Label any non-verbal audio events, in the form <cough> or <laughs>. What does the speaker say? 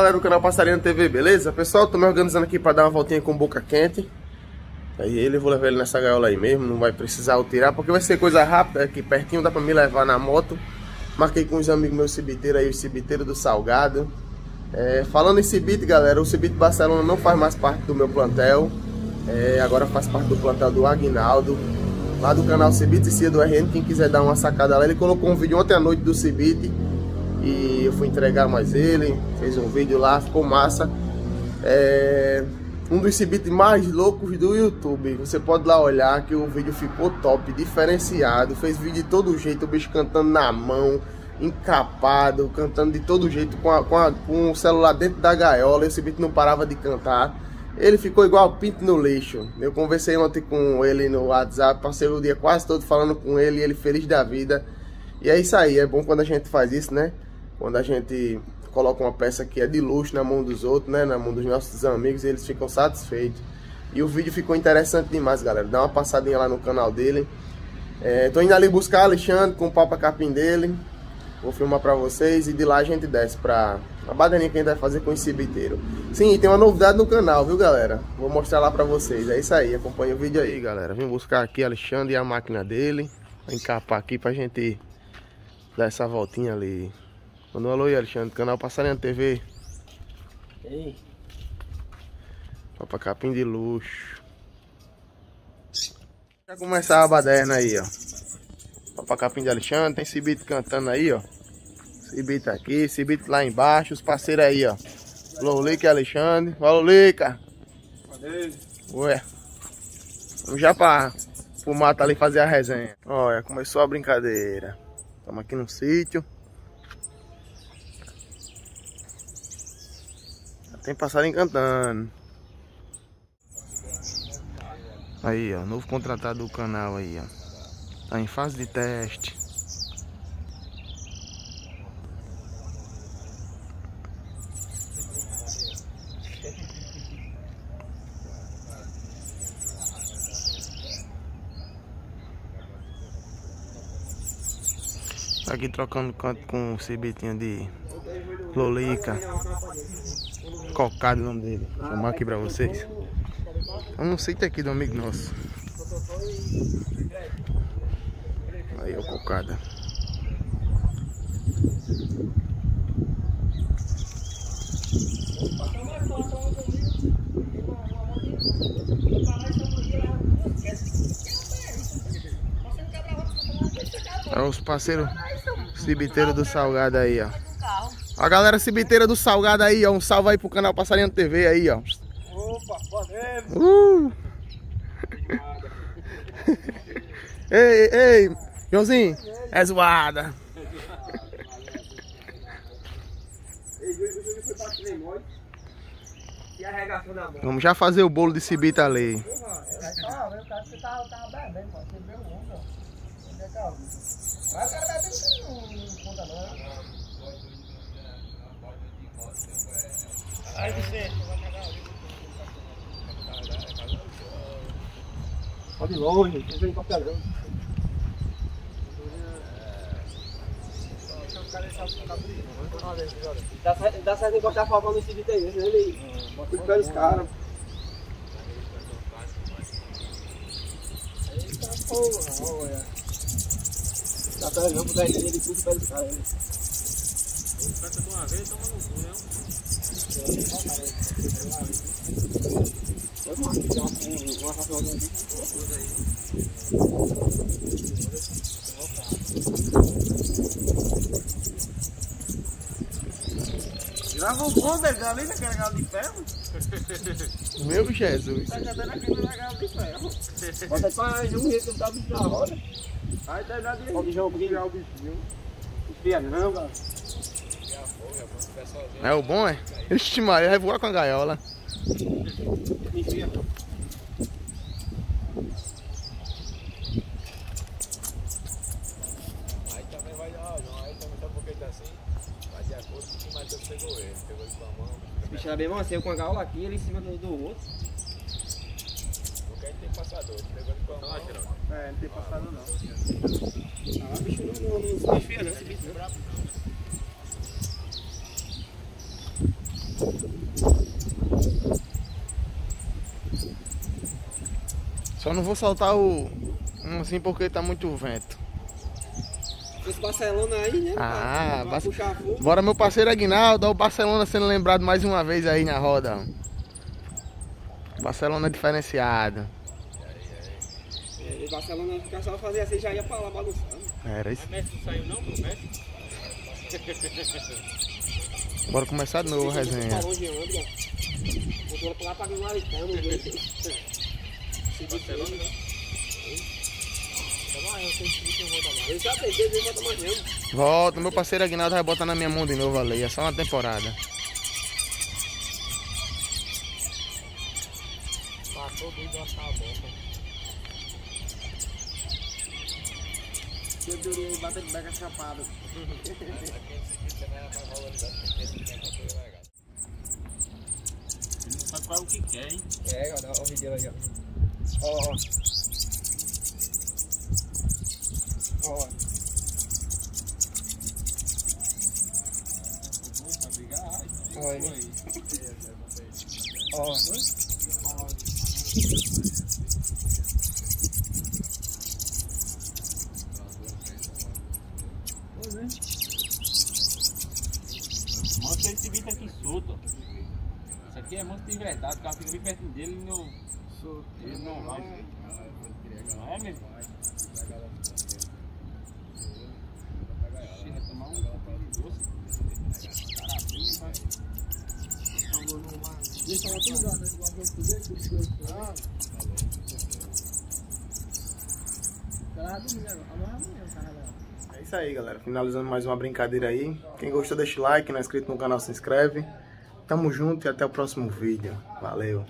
Galera do canal Passarinho TV, beleza? Pessoal, tô me organizando aqui pra dar uma voltinha com boca quente. Aí ele, vou levar ele nessa gaiola aí mesmo, não vai precisar tirar Porque vai ser coisa rápida, aqui pertinho, dá pra me levar na moto. Marquei com os amigos meus cibiteiros aí, o cibiteiro do Salgado. É, Falando em cibite, galera, o cibite Barcelona não faz mais parte do meu plantel. É, Agora faz parte do plantel do Aguinaldo. Lá do canal Cibite Cia do RN, quem quiser dar uma sacada lá Ele colocou um vídeo ontem à noite do cibite e eu fui entregar mais ele, fez um vídeo lá, ficou massa. É um dos beats mais loucos do YouTube. Você pode lá olhar que o vídeo ficou top, diferenciado. Fez vídeo de todo jeito, o bicho cantando na mão, encapado, cantando de todo jeito, com, a, com, a, com o celular dentro da gaiola. Esse beat não parava de cantar. Ele ficou igual pinto no lixo. Eu conversei ontem com ele no WhatsApp, passei o dia quase todo falando com ele, ele feliz da vida. E é isso aí, é bom quando a gente faz isso, né? Quando a gente coloca uma peça que é de luxo na mão dos outros, né? Na mão dos nossos amigos, eles ficam satisfeitos. E o vídeo ficou interessante demais, galera. Dá uma passadinha lá no canal dele. É, tô indo ali buscar Alexandre com o papa capim dele. Vou filmar pra vocês e de lá a gente desce pra a badaninha que a gente vai fazer com esse cibiteiro. Sim, tem uma novidade no canal, viu, galera? Vou mostrar lá pra vocês. É isso aí, acompanha o vídeo aí, galera. Vim buscar aqui Alexandre e a máquina dele. Vou encapar aqui pra gente dar essa voltinha ali. Manda um alô aí, Alexandre, canal Passarinho TV. Ei. Papa capim de luxo. Já começar a baderna aí, ó. Papa capim de Alexandre, tem Cibito cantando aí, ó. Cibito aqui, Cibito lá embaixo, os parceiros aí, ó. Lolica e Alexandre. Valeu, Lica. Ué. Vamos já pra, pro mato ali fazer a resenha. Olha, começou a brincadeira. Estamos aqui no sítio. Tem passarinho cantando. Aí, ó, novo contratado do canal aí, ó. Tá em fase de teste. Tá aqui trocando canto com o cibitinho de Lolica. Cocado o nome dele. Vou chamar aqui pra vocês. Eu não sei aqui do amigo nosso. Aí, o cocada. É os parceiros cibiteiros do Salgado aí, ó. A galera cibiteira do Salgado aí, ó. Um salve aí pro canal Passarinho TV aí, ó. Opa, podemos. Uh. <laughs> ei, ei, Joãozinho, é zoada. Vamos já fazer o bolo de cibita ali. Vai, cara, não conta não. Pode ir longe, precisa encostar não. Dá certo, dá certo encostar a forma nesse vídeo aí, senão ele fica os caras. Eita porra, olha. Dá pra ele não, pro 10 ele puxa pelos caras. Canta de uma vez, toma no cu, né? Grava o bom dele ali naquela galo de ferro. Meu Jesus. Tá cantando naquela galo de ferro. Bota pra um jeito que não tá bicho na roda. Aí tá dando ali. Pode jogar o bichinho. Espia não, cara. É o bom, é? Ixi, Maria, vai voar com a gaiola. Aí também vai dar, João. Aí também sabe por que tá assim? Vai de acordo com o que Matheus pegou ele. Pegou ele com a mão. O bicho era bem bom assim, com a gaiola aqui, ele em cima do, do outro. Porque aí tem passador, pegou ele com a mão. É, não tem passador não. Ah, o bicho não, não, não se desfia não, esse bicho não. Só não vou soltar o um assim porque tá muito vento. Esse Barcelona aí, né? Ah, fogo. Bora meu parceiro Aguinaldo, o Barcelona sendo lembrado mais uma vez aí na roda. Barcelona diferenciado. É, Barcelona ficar só fazer assim, já ia pra lá bagunçando. Era isso. O Messi não saiu não, o Messi? <laughs> Bora começar de novo a resenha. Ele ele volta meu parceiro Aguinaldo vai botar na minha mão de novo ali. É só uma temporada. Matou doido achar a boca. Eu durei batendo beca chapado. <laughs> Ele não sabe qual é o que quer, hein? É, olha o vídeo aí, ó. Ó, ó. Ó. Olha. Ó. Mostra esse bicho aqui solto. Aqui é monstro de verdade. O cara fica bem perto dele e não. Ele não vai. Não é mesmo? É isso aí, galera. Finalizando mais uma brincadeira aí. Quem gostou, deixa o like. Não é inscrito no canal, se inscreve. Tamo junto e até o próximo vídeo. Valeu.